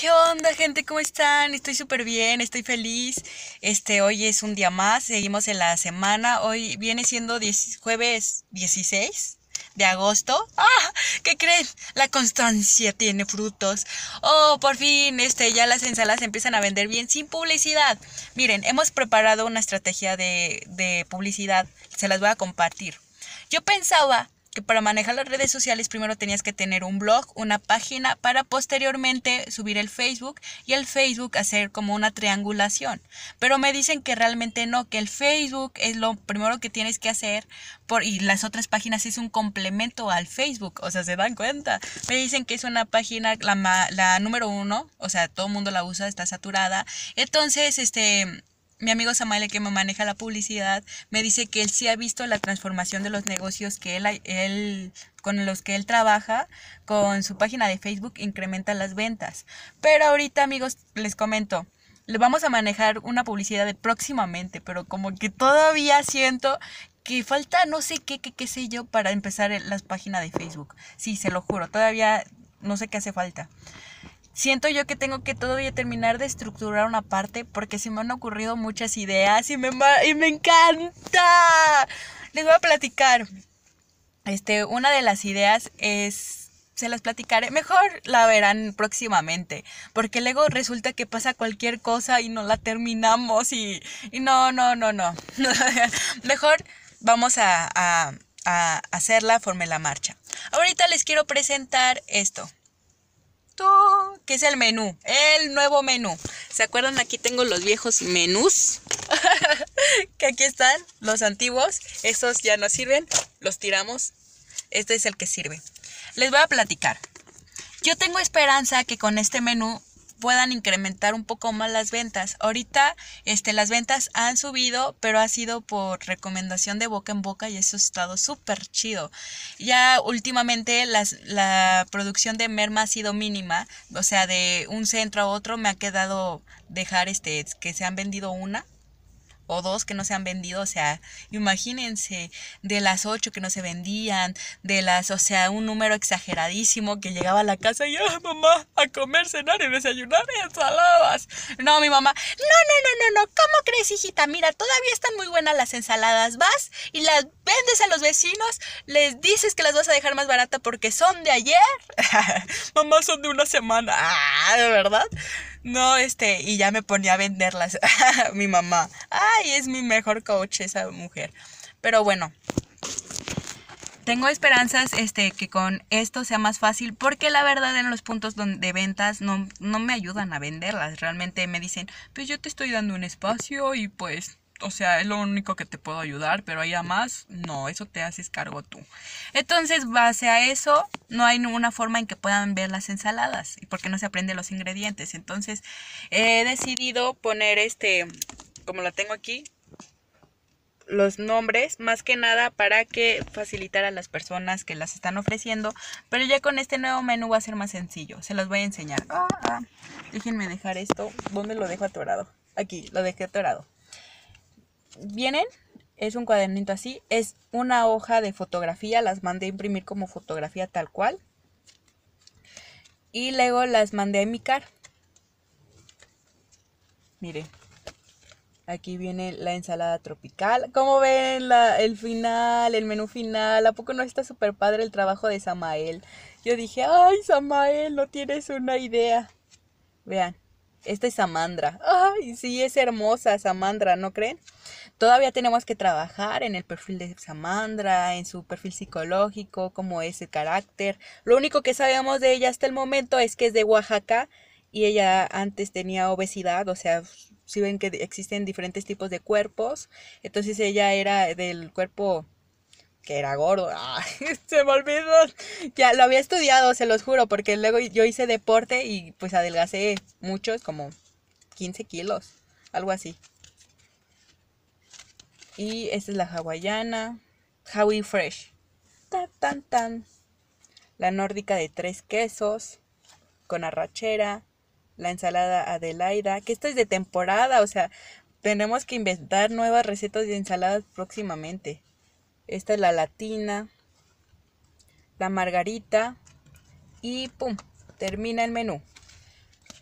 ¿Qué onda, gente? ¿Cómo están? Estoy súper bien, estoy feliz. Este, hoy es un día más, seguimos en la semana. Hoy viene siendo jueves 16 de agosto. ¡Ah! ¿Qué creen? La constancia tiene frutos. Oh, por fin, este, ya las ensaladas empiezan a vender bien sin publicidad. Miren, hemos preparado una estrategia de, de publicidad. Se las voy a compartir. Yo pensaba que para manejar las redes sociales primero tenías que tener un blog, una página, para posteriormente subir el Facebook y el Facebook hacer como una triangulación. Pero me dicen que realmente no, que el Facebook es lo primero que tienes que hacer por, y las otras páginas es un complemento al Facebook. O sea, se dan cuenta. Me dicen que es una página, la, la número uno, o sea, todo el mundo la usa, está saturada. Entonces, este mi amigo Samael, que me maneja la publicidad, me dice que él sí ha visto la transformación de los negocios que él, él, con los que él trabaja, con su página de Facebook incrementa las ventas. Pero ahorita, amigos, les comento, le vamos a manejar una publicidad de próximamente, pero como que todavía siento que falta no sé qué, qué, qué sé yo para empezar las páginas de Facebook. Sí, se lo juro, todavía no sé qué hace falta siento yo que tengo que todavía terminar de estructurar una parte porque se me han ocurrido muchas ideas y me, y me encanta. Les voy a platicar. Este, una de las ideas es se las platicaré. Mejor la verán próximamente. Porque luego resulta que pasa cualquier cosa y no la terminamos. Y, y no, no, no, no. Mejor vamos a, a, a hacerla forme la marcha. Ahorita les quiero presentar esto que es el menú, el nuevo menú. ¿Se acuerdan? Aquí tengo los viejos menús. que aquí están, los antiguos. Estos ya no sirven, los tiramos. Este es el que sirve. Les voy a platicar. Yo tengo esperanza que con este menú puedan incrementar un poco más las ventas. Ahorita este, las ventas han subido, pero ha sido por recomendación de boca en boca y eso ha estado súper chido. Ya últimamente las, la producción de merma ha sido mínima, o sea, de un centro a otro me ha quedado dejar este, que se han vendido una o dos que no se han vendido, o sea, imagínense, de las ocho que no se vendían, de las, o sea, un número exageradísimo que llegaba a la casa y, ah, mamá, a comer, cenar y desayunar y ensaladas. No, mi mamá, no, no, no, no, no, ¿cómo crees, hijita? Mira, todavía están muy buenas las ensaladas, vas y las vendes a los vecinos, les dices que las vas a dejar más barata porque son de ayer. mamá, son de una semana. Ah, ¿de verdad? No, este, y ya me ponía a venderlas. mi mamá. Ay, es mi mejor coach esa mujer. Pero bueno, tengo esperanzas este, que con esto sea más fácil porque la verdad en los puntos de ventas no, no me ayudan a venderlas. Realmente me dicen, pues yo te estoy dando un espacio y pues o sea, es lo único que te puedo ayudar, pero ahí más, no, eso te haces cargo tú. Entonces, base a eso, no hay ninguna forma en que puedan ver las ensaladas, porque no se aprende los ingredientes. Entonces, he decidido poner este, como la tengo aquí, los nombres, más que nada para que facilitar a las personas que las están ofreciendo, pero ya con este nuevo menú va a ser más sencillo, se los voy a enseñar. Ah, ah. Déjenme dejar esto, ¿dónde lo dejo atorado? Aquí, lo dejé atorado vienen, es un cuadernito así, es una hoja de fotografía, las mandé a imprimir como fotografía tal cual. Y luego las mandé a micar. Miren, aquí viene la ensalada tropical. Como ven la, el final, el menú final? ¿A poco no está súper padre el trabajo de Samael? Yo dije, ay Samael, no tienes una idea. Vean, esta es Samandra. Ay, sí, es hermosa Samandra, ¿no creen? Todavía tenemos que trabajar en el perfil de Samandra, en su perfil psicológico, cómo es el carácter. Lo único que sabemos de ella hasta el momento es que es de Oaxaca y ella antes tenía obesidad, o sea, si ven que existen diferentes tipos de cuerpos, entonces ella era del cuerpo que era gordo. Ay, se me olvidó. Ya lo había estudiado, se los juro, porque luego yo hice deporte y pues adelgacé muchos, como 15 kilos, algo así. Y esta es la hawaiana, Hawaii Fresh. Tan, tan, tan. La nórdica de tres quesos, con arrachera. La ensalada Adelaida, que esto es de temporada, o sea, tenemos que inventar nuevas recetas de ensaladas próximamente. Esta es la latina, la margarita y ¡pum! Termina el menú.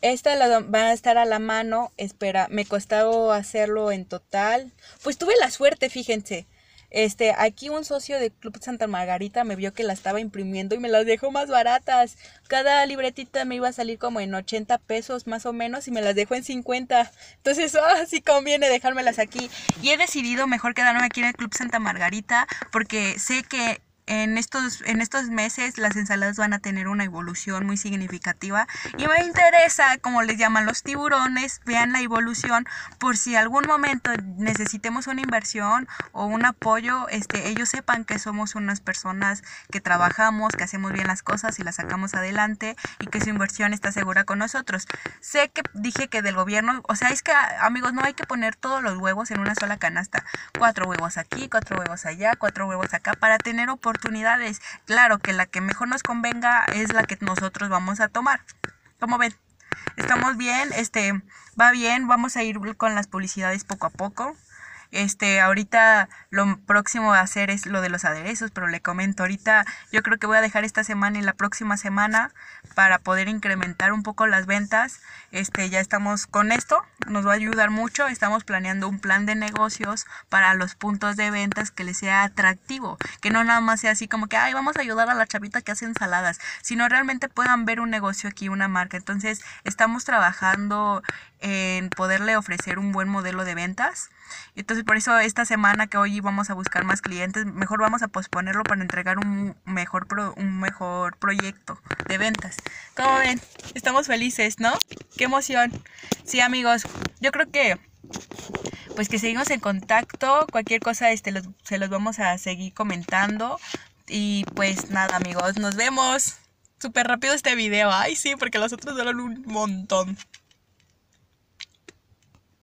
Esta la, va a estar a la mano. Espera, me costó hacerlo en total. Pues tuve la suerte, fíjense. Este, aquí un socio de Club Santa Margarita me vio que la estaba imprimiendo y me las dejó más baratas. Cada libretita me iba a salir como en 80 pesos más o menos y me las dejó en 50. Entonces, ah, sí conviene dejármelas aquí. Y he decidido mejor quedarme aquí en el Club Santa Margarita porque sé que en estos, en estos meses las ensaladas van a tener una evolución muy significativa y me interesa, como les llaman los tiburones, vean la evolución por si algún momento necesitemos una inversión o un apoyo, este, ellos sepan que somos unas personas que trabajamos, que hacemos bien las cosas y las sacamos adelante y que su inversión está segura con nosotros. Sé que dije que del gobierno, o sea, es que amigos, no hay que poner todos los huevos en una sola canasta. Cuatro huevos aquí, cuatro huevos allá, cuatro huevos acá, para tener oportunidades oportunidades. Claro que la que mejor nos convenga es la que nosotros vamos a tomar. Como ven, estamos bien, este, va bien, vamos a ir con las publicidades poco a poco. Este, ahorita lo próximo a hacer es lo de los aderezos, pero le comento, ahorita yo creo que voy a dejar esta semana y la próxima semana para poder incrementar un poco las ventas. Este, ya estamos con esto, nos va a ayudar mucho, estamos planeando un plan de negocios para los puntos de ventas que les sea atractivo, que no nada más sea así como que, ay, vamos a ayudar a la chavita que hace ensaladas, sino realmente puedan ver un negocio aquí, una marca. Entonces, estamos trabajando en poderle ofrecer un buen modelo de ventas. Entonces por eso esta semana que hoy vamos a buscar más clientes, mejor vamos a posponerlo para entregar un mejor, un mejor proyecto de ventas. Como ven, estamos felices, ¿no? Qué emoción. Sí amigos, yo creo que pues que seguimos en contacto, cualquier cosa este se los vamos a seguir comentando. Y pues nada amigos, nos vemos. Súper rápido este video. Ay sí, porque los otros duran un montón.